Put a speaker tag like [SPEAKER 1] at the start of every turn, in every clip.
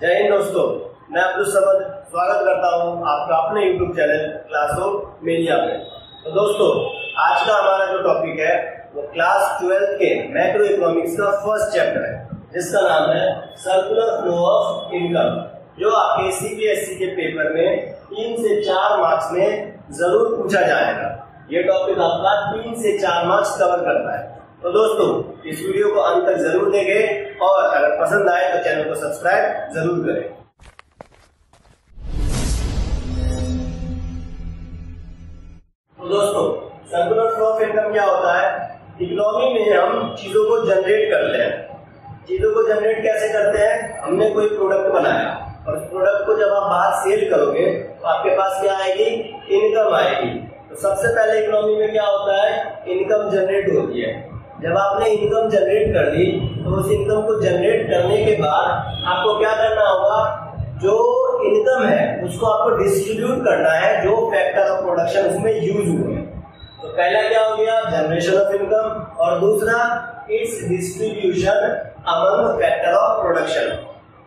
[SPEAKER 1] जय हिंद दोस्तों, मैं अब्दुल समद स्वागत करता हूँ आपका अपने YouTube channel class of media में तो दोस्तों, आज का हमारा जो टॉपिक है, वो क्लास ट्वेल्थ के मैक्रो इकोनॉमिक्स का फ़र्स्ट चैप्टर है, जिसका नाम है सर्कुलर फ्लो ऑफ़ इनकम जो आपके सीबीएसई के पेपर में तीन से चार मार्क्स में ज़रूर पूछा जाएगा। ये टॉपिक आपका तीन से चार मार्क्स कवर करता है। तो दोस्तों, इस वीडियो को अंत तक ज़रूर देखें और अगर पसंद आए तो चैनल को सब्सक्राइब ज़रूर करें। तो दोस्तों सर्कुलर फ्लो ऑफ़ इनकम क्या होता है? इकोनॉमी में हम चीज़ों को जनरेट करते हैं। चीज़ों को जनरेट कैसे करते हैं? हमने कोई प्रोडक्ट बनाया और उस प्रोडक्ट को जब आप बाहर सेल करोगे तो आपके पास क्या आएगी? इनकम आएगी। तो सबसे पहले इकोनॉमी में क्या होता है? इनकम जनरेट होती है। जब आपने इनकम जनरेट कर दी तो उस इनकम को जनरेट करने के बाद आपको क्या करना होगा? जो इनकम है, उसको आपको डिस्ट्रीब्यूट करना है, जो फैक्टर ऑफ़ प्रोडक्शन उसमें यूज़ हुए तो पहला क्या हो गया? जनरेशन ऑफ़ इनकम और दूसरा its distribution among factor of production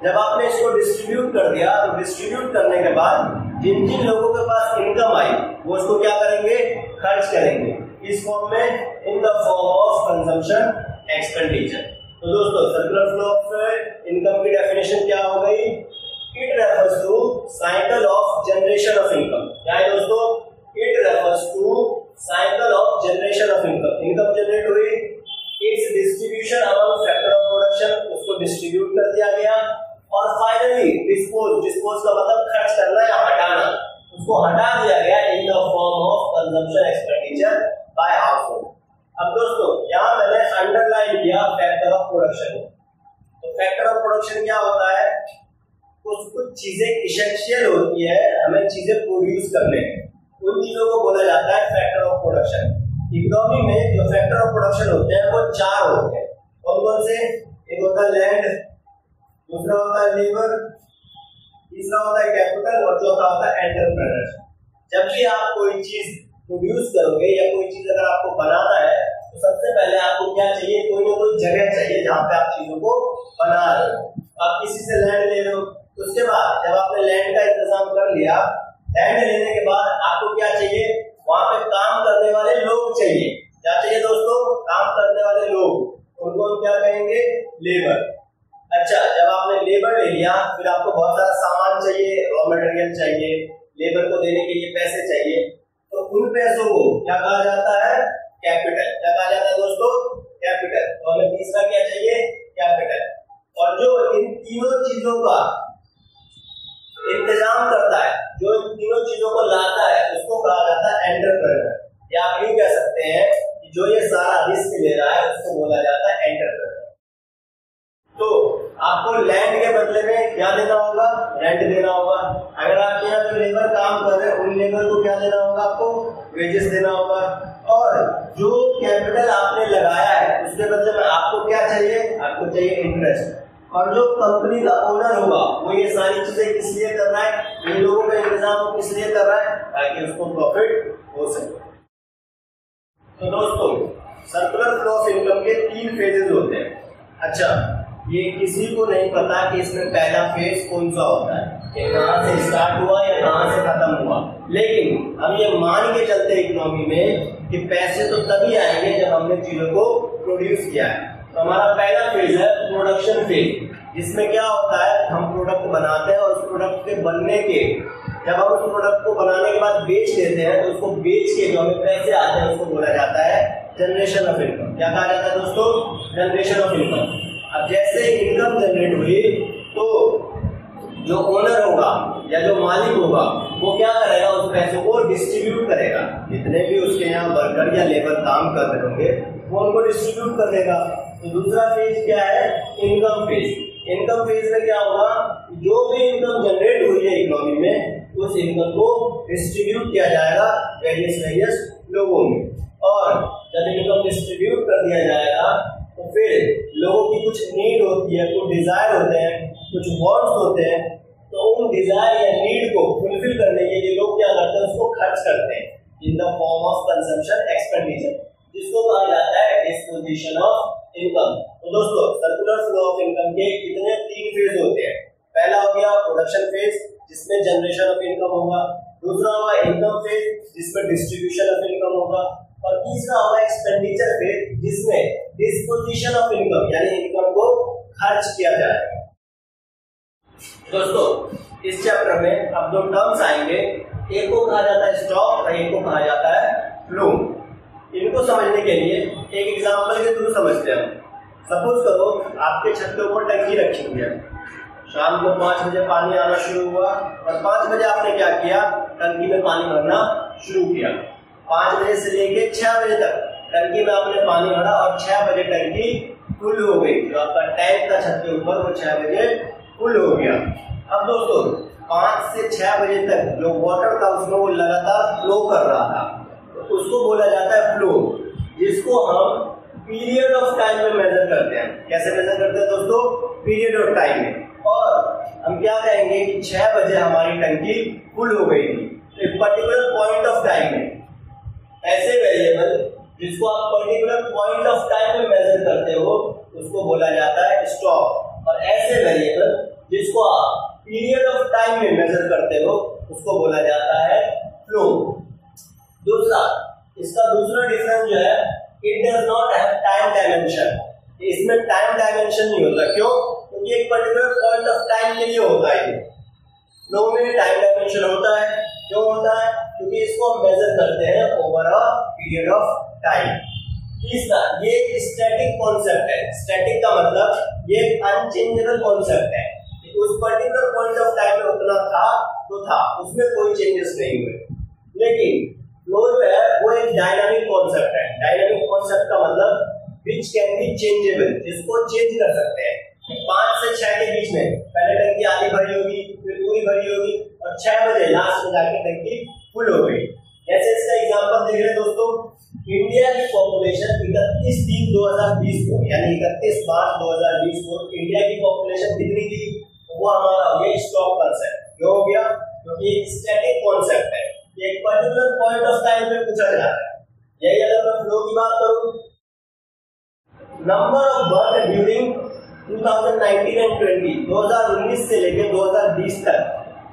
[SPEAKER 1] जब आपने इसको डिस्ट्रीब्यूट कर दिया तो डिस्ट्रीब्यूट करने के बाद जिन जिन लोगों के पास इनकम आई, वो उसको क्या करेंगे? खर्च करेंगे। इस फॉर्म में in the form of consumption expenditure तो दोस्तों सर्कुलर फ्लो ऑफ़ इनकम की डेफिनेशन क्या हो गई? It refers to cycle of generation of income क्या है दोस्तों? It refers to cycle of generation of income income generate हुई। Its distribution among factor of production उसको डिस्ट्रीब्यूट कर दिया गया। और फाइनली डिस्पोज डिस्पोज का मतलब खर्च करना या हटाना। उसको हटा दिया गया in the form of consumption expenditure by household अब दोस्तों, यहाँ मैंने अंडरलाइन किया फैक्टर ऑफ़ प्रोडक्शन तो फैक्टर ऑफ़ प्रोडक्शन क्या होता है? कुछ कुछ चीज़ें इसेंशियल होती है हमें चीज़ें प्रोड्यूस करने उन चीज़ों को बोला जाता है फैक्टर ऑफ़ प्रोडक्शन इकोनॉमी में जो फैक्टर ऑफ़ प्रोडक्शन होते हैं, वो चार होते हैं। कौन कौन से? एक होता है लैंड दूसरा होता है लेबर तीसरा होता है कैपिटल और चौथा होता है एंटरप्रेन्योर जब भी आप कोई चीज़ प्रोड्यूस करोगे या कोई चीज़ अगर आपको बनाना है तो सबसे पहले आपको क्या चाहिए? कोई ना कोई जगह चाहिए जहाँ पे आप चीज़ों को बना रहे हो। आप किसी से लैंड ले रहे हो उसके बाद जब आपने लैंड का इंतज़ाम कर लिया लैंड लेने के बाद आपको क्या चाहिए? वहाँ पे काम करने वाले लोग चाहिए। क्या चाहिए दोस्तों? काम करने वाले लोग। उनको हम क्या कहेंगे? लेबर अच्छा जब आपने लेबर ले लिया, फिर आपको बहुत सारा सामान चाहिए रॉ मटेरियल चाहिए लेबर को देने के लिए पैसे चाहिए। तो उन पैसों को क्या कहा जाता है? कैपिटल क्या कहा जाता है दोस्तों? कैपिटल तो हमें तीसरा क्या चाहिए? कैपिटल और जो इन तीनों चीज़ों का इंतज़ाम करता है, जो इन तीनों चीज़ों को लाता है, उसको कहा जाता है एंटरप्रेनर या आप यूँ कह सकते हैं कि जो ये सारा रिस्क ले रहा है, उसको बोला जाता है एंटरप्रेनर तो आपको लैंड के बदले में क्या देना होगा? रेंट देना होगा। अगर आप यहाँ पे लेबर काम कर रहे हैं, उन लेबर को क्या देना होगा आपको? वेजेस देना होगा। और जो कैपिटल आपने लगाया है, उसके बदले में आपको क्या चाहिए? आपको चाहिए इंटरेस्ट और जो कंपनी का ओनर होगा वो ये सारी चीज़ें किस लिए कर रहा है? इन लोगों का इंतज़ाम किस लिए कर रहा है? ताकि उसको प्रॉफिट हो सके। तो दोस्तों सर्कुलर फ्लो इनकम के तीन फेजेस होते हैं। अच्छा ये किसी को नहीं पता कि इसमें पहला फ़ेज़ कौन सा होता है, कि कहाँ से स्टार्ट हुआ या कहाँ से खत्म हुआ। लेकिन हम ये मान के चलते इकोनॉमी में कि पैसे तो तभी आएँगे जब हमने चीज़ों को प्रोड्यूस किया है। तो हमारा पहला फ़ेज़ है प्रोडक्शन फ़ेज़ इसमें क्या होता है, हम प्रोडक्ट बनाते हैं और उस प्रोडक्ट के बनने के, जब हम उस प्रोडक्ट को बनाने के बाद बेच देते हैं तो उसको बेच के जो हमें पैसे आते हैं, उसको बोला जाता है जनरेशन ऑफ़ इनकम क्या कहा जाता है दोस्तों? जनरेशन ऑफ़ इनकम अब जैसे इनकम जनरेट हुई तो जो ओनर होगा या जो मालिक होगा, वो क्या करेगा? उस पैसों को डिस्ट्रीब्यूट करेगा। जितने भी उसके यहाँ वर्कर या लेबर काम कर रहे होंगे, वो उनको डिस्ट्रीब्यूट कर देगा। तो दूसरा फ़ेज़ क्या है? इनकम फ़ेज़ इनकम फ़ेज़ में क्या होगा? जो भी इनकम जनरेट हुई है इकोनॉमी में, उस इनकम को डिस्ट्रीब्यूट किया जाएगा वेरियस वेरियस लोगों में। और जब इनकम डिस्ट्रीब्यूट कर दिया जाएगा फिर लोगों की कुछ नीड होती है, कुछ डिज़ायर होते हैं, कुछ वॉन्ट्स होते हैं तो उन डिज़ायर या नीड को फुलफिल करने के लिए लोग क्या करते हैं, उसको खर्च करते हैं in the form of consumption expenditure जिसको कहा जाता है डिस्पोजिशन ऑफ़ इनकम तो दोस्तों सर्कुलर फ्लो ऑफ़ इनकम के कितने तीन फ़ेज़ होते हैं। पहला हो गया प्रोडक्शन फ़ेज़ जिसमें जनरेशन ऑफ़ इनकम होगा। दूसरा होगा इनकम फ़ेज़ जिसमें डिस्ट्रीब्यूशन ऑफ़ इनकम होगा। और तीसरा होगा एक्सपेंडिचर फ़ेज़ जिसमें डिस्पोजिशन ऑफ़ इनकम यानी इनकम को खर्च किया जाएगा दोस्तों, इस चैप्टर में अब दो टर्म्स आएँगे। एक को कहा जाता है स्टॉक और एक को कहा जाता है फ्लो इनको समझने के लिए एक एग्जांपल के थ्रू समझते हैं सपोज़ करो, आपके छत के ऊपर टंकी रखी हुई है। शाम को पाँच बजे पानी आना शुरू हुआ और पाँच बजे आपने क्या किया? टंकी में पानी भरना शुरू किया। पाँच बजे से लेके छह बजे तक। टंकी में आपने पानी भरा और छह बजे टंकी फुल हो गई। जो आपका टैंक था छत के ऊपर, वो छह बजे फुल हो गया। अब दोस्तों, पाँच से छह बजे तक जो वाटर था, उसमें वो लगातार फ्लो कर रहा था। तो उसको बोला जाता है फ्लो जिसको हम पीरियड ऑफ़ टाइम में मेजर करते हैं। कैसे मेजर करते हैं दोस्तों? पीरियड ऑफ़ टाइम में। और हम क्या कहेंगे कि छह बजे हमारी टंकी फुल हो गई थी। एक पर्टिकुलर पॉइंट ऑफ़ टाइम में। ऐसे वेरिएबल जिसको आप पर्टिकुलर पॉइंट ऑफ़ टाइम में मेजर करते हो, उसको बोला जाता है स्टॉक और ऐसे वेरिएबल जिसको आप पीरियड ऑफ़ टाइम में मेजर करते हो, उसको बोला जाता है फ्लो दूसरा, इसका दूसरा डिफरेंस जो है it does not have time dimension इसमें टाइम डायमेंशन नहीं होता। क्यों? क्योंकि एक पर्टिकुलर पॉइंट ऑफ़ टाइम के लिए होता है फ्लो में टाइम डायमेंशन होता है। क्यों होता है? क्योंकि इसको हम मेजर करते हैं over a period of time तीसरा ये स्टैटिक कॉन्सेप्ट है। स्टैटिक का मतलब ये अनचेंजेबल कॉन्सेप्ट है। उस पर्टिकुलर पॉइंट ऑफ़ टाइम में उतना था तो था। उसमें कोई चेंजेस नहीं हुए। लेकिन फ्लो जो है, वो एक डायनामिक कॉन्सेप्ट है। डायनामिक कॉन्सेप्ट का मतलब विच कैन बी चेंजेबल जिसको चेंज कर सकते हैं। पाँच से छह के बीच में, पहले टंकी आधी भरी होगी, फिर पूरी भरी होगी और छह बजे लास्ट में जाके टंकी फुल हो गई। ऐसे इसका एग्जांपल देख रहे दोस्तों इंडिया की पॉपुलेशन इकतीस तीन दो हज़ार बीस को, यानी इकतीस मार्च दो हज़ार बीस को इंडिया की पॉपुलेशन कितनी थी? वो हमारा हो गया स्टॉक कॉन्सेप्ट क्यों हो गया? क्योंकि स्टैटिक कॉन्सेप्ट है। एक पर्टिकुलर पॉइंट ऑफ़ टाइम पे पूछा जा रहा है। यही अगर मैं फ्लो की बात करूँ number of birth during 2019 and 20 2019 से लेकर 2020 तक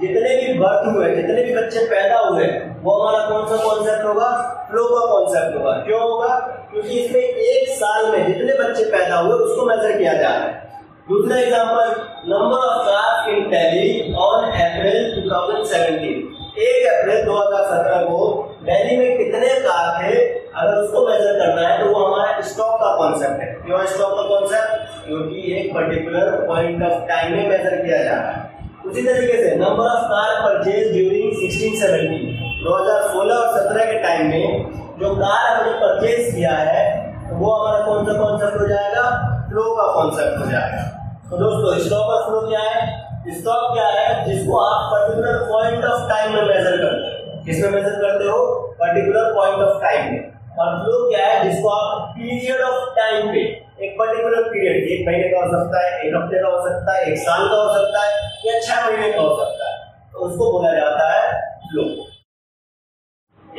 [SPEAKER 1] जितने भी बर्थ हुए, जितने भी बच्चे पैदा हुए, वो हमारा कौन सा कॉन्सेप्ट होगा? फ्लो का कॉन्सेप्ट होगा। क्यों होगा? क्योंकि इसमें एक साल में जितने बच्चे पैदा हुए, उसको मेजर किया जा रहा है। दूसरा example number of class in Delhi on April 2017 एक अप्रैल 2017 को दिल्ली में कितने कार थे? अगर उसको मेजर करना है तो वो हमारा स्टॉक का कॉन्सेप्ट है। क्यों स्टॉक का कॉन्सेप्ट क्योंकि एक पर्टिकुलर पॉइंट ऑफ़ टाइम में मेजर किया जा रहा है। उसी तरीके से number of car purchase during 1617 2016 और 17 के टाइम में जो कार हमने परचेज किया है, वो हमारा कौन सा कॉन्सेप्ट हो जाएगा? फ्लो का कॉन्सेप्ट हो जाएगा। तो दोस्तों स्टॉक का फ्लो क्या है? स्टॉक क्या है? जिसको आप पर्टिकुलर पॉइंट ऑफ़ टाइम में मेजर करते हो। किसमें मेजर करते हो? पर्टिकुलर पॉइंट ऑफ़ टाइम में। और फ्लो क्या है? जिसको आप पीरियड ऑफ़ टाइम पे एक पर्टिकुलर पीरियड एक महीने का हो सकता है, एक हफ़्ते का हो सकता है, एक साल का हो सकता है, या छह महीने का हो सकता है। तो उसको बोला जाता है फ्लो।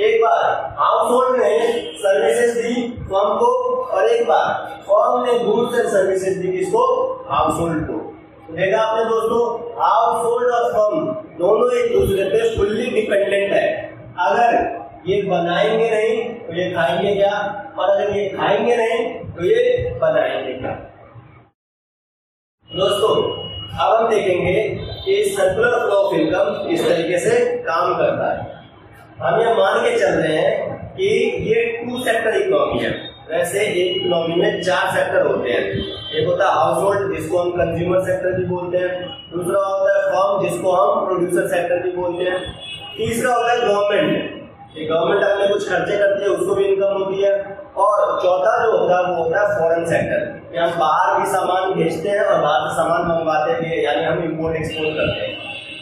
[SPEAKER 1] एक बार हाउस होल्ड ने सर्विसेज़ दी फर्म को और एक बार फर्म ने गुड्स एंड सर्विसेज़ दी किसको? हाउस होल्ड को देखा आपने दोस्तों हाउस होल्ड और फर्म दोनों एक दूसरे पे फुल्ली डिपेंडेंट है। अगर ये बनाएँगे नहीं तो ये खाएँगे क्या? और अगर ये खाएँगे नहीं तो ये बनाएँगे। दोस्तों, अब हम देखेंगे कि सर्कुलर फ्लो ऑफ़ इनकम इस तरीके से काम करता है। हम ये मान के चल रहे हैं कि ये टू सेक्टर इकोनॉमी है। वैसे एक इकोनॉमी में चार सेक्टर होते हैं। एक होता है हाउस होल्ड जिसको हम कंज्यूमर सेक्टर भी बोलते हैं। दूसरा होता है फॉर्म जिसको हम प्रोड्यूसर सेक्टर भी बोलते हैं। तीसरा होता है गवर्नमेंट गवर्नमेंट अपने कुछ खर्चे करती है, उसको भी इनकम होती है। और चौथा जो होता है, वो होता है फॉरेन सेक्टर कि हम बाहर भी सामान भेजते हैं और बाहर से सामान मंगवाते भी यानी हम इम्पोर्ट एक्सपोर्ट करते हैं।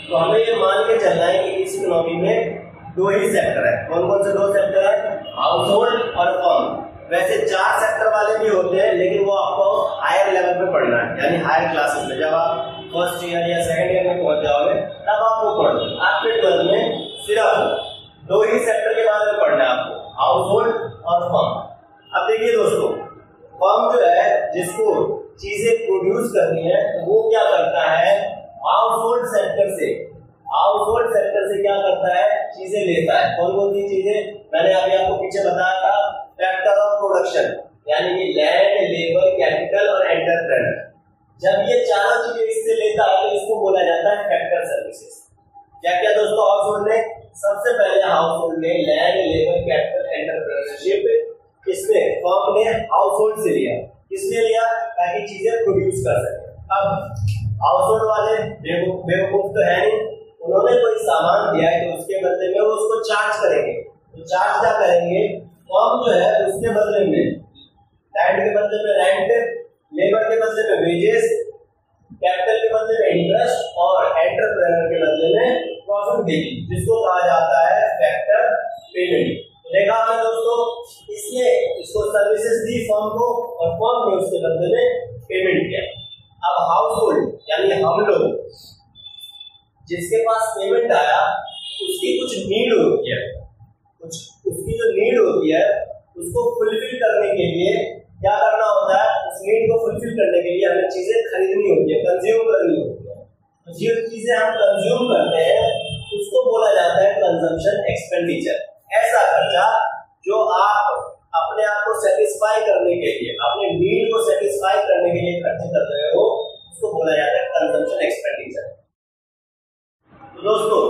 [SPEAKER 1] तो हमें ये मान के चलना है कि इस इकोनॉमी में दो ही सेक्टर है। कौन कौन से दो सेक्टर है? हाउस होल्ड और फर्म वैसे चार सेक्टर वाले भी होते हैं, लेकिन वो आपको हायर लेवल पे पढ़ना है, यानी हायर क्लासेस में। जब आप फ़र्स्ट ईयर या सेकेंड ईयर में पहुँच जाओगे तब आपको पढ़ो आपके ट्वेल्थ में सिर्फ़ दो ही सेक्टर के बारे में पढ़ना है आपको हाउस होल्ड और फर्म अब देखिए दोस्तों फर्म जो है जिसको चीज़ें प्रोड्यूस करनी है वो क्या करता है हाउस होल्ड सेक्टर सेक्टर से हाउस होल्ड सेक्टर से क्या करता है चीज़ें लेता है कौन कौन सी चीज़ें मैंने अभी आपको पीछे बताया था फैक्टर ऑफ़ प्रोडक्शन यानी कि लैंड लेबर और जब ये चारों चीज़ें इससे लेता है तो इसको बोला जाता है फैक्टर सर्विसेज़ क्या क्या दोस्तों हाउस ने सबसे पहले हाउस होल्ड ने लैंड लेबर कैपिटल एंटरप्रेन्योरशिप इसने फर्म ने हाउस होल्ड से लिया। किसने लिया? ताकि चीज़ें प्रोड्यूस कर सके। अब हाउस होल्ड वाले बेवकूफ़ तो है नहीं। उन्होंने कोई सामान दिया है तो उसके बदले में वो उसको चार्ज करेंगे। तो चार्ज क्या करेंगे? फर्म जो है, उसके बदले में लैंड के बदले में रेंट लेबर के बदले में वेजेस कैपिटल के बदले में इंटरेस्ट और एंटरप्रेनर के बदले में प्रॉफिट देगी जिसको कहा जाता है फैक्टर पेमेंट तो देखा आपने दोस्तों, इसने इसको सर्विसेज़ दी फर्म को और फर्म ने उसके बदले में पेमेंट किया. अब हाउस होल्ड यानी हम लोग, जिसके पास पेमेंट आया दोस्तों,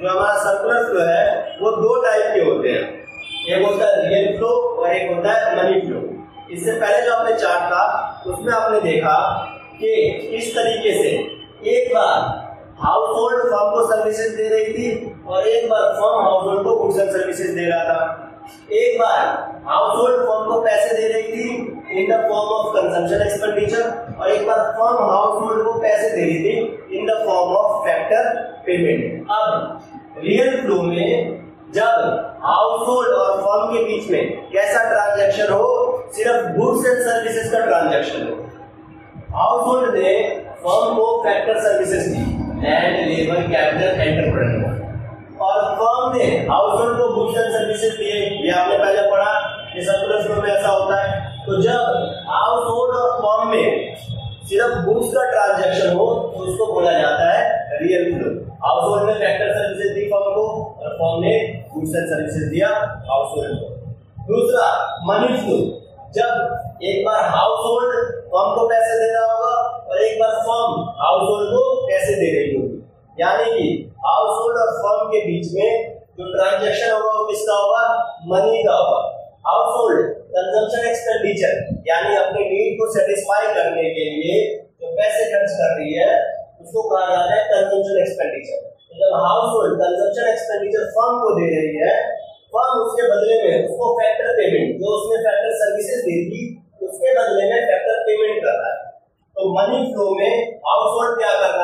[SPEAKER 1] जो हमारा सर्कुलर फ्लो है, वो दो टाइप के होते हैं। एक होता है रियल फ्लो और एक होता है मनी फ्लो इससे पहले जो आपने चार्ट था, उसमें आपने देखा कि किस तरीके से एक बार हाउस होल्ड फर्म को सर्विसेज़ दे रही थी और एक बार फर्म हाउस होल्ड को गुड्स एंड सर्विसेज़ दे रहा था। एक बार हाउस होल्ड फर्म को पैसे in the form of consumption expenditure और एक बार फर्म हाउस होल्ड को पैसे दे रही थी in the form of factor payment अब रियल फ्लो में जब हाउस होल्ड और फर्म के बीच में कैसा ट्रांजैक्शन हो, सिर्फ़ गुड्स एंड सर्विसेज़ का ट्रांजैक्शन हो। हाउस होल्ड ने फर्म को फैक्टर सर्विसेज़ दी लैंड लेबर कैपिटल एंटरप्रेन्योर और फर्म ने हाउस होल्ड को गुड्स एंड सर्विसेज़ दिए, ये आपने पहले पढ़ा, ये सर्कुलर फ्लो में ऐसा होता है। तो जब हाउस होल्ड और फॉर्म में सिर्फ़ गुड्स का ट्रांजैक्शन हो तो उसको बोला जाता है रियल फ्लो हाउस होल्ड ने फैक्टर सर्विसेज़ दी फर्म को, और फर्म ने गुड्स एंड सर्विसेज़ दिया हाउस को दूसरा मनी फ्लो जब एक बार हाउस होल्ड फर्म को पैसे दे रहा होगा, और एक बार फॉर्म हाउस होल्ड को पैसे दे रही होगी। यानी कि हाउस होल्ड और फर्म के बीच में जो ट्रांजेक्शन होगा, वो किसका होगा? मनी का होगा। हाउस होल्ड कंजम्पशन एक्सपेंडिचर यानी अपने नीड को सेटिस्फाई करने के लिए जो पैसे खर्च कर रही है, उसको कहा जाता है कंजम्पशन एक्सपेंडिचर तो जब household consumption expenditure firm को दे रही है फर्म उसके बदले में उसको फैक्टर पेमेंट जो उसने फैक्टर सर्विसेज़ दी थी, उसके बदले में फैक्टर पेमेंट कर रहा है। तो मनी फ्लो में हाउस होल्ड क्या कर रहा है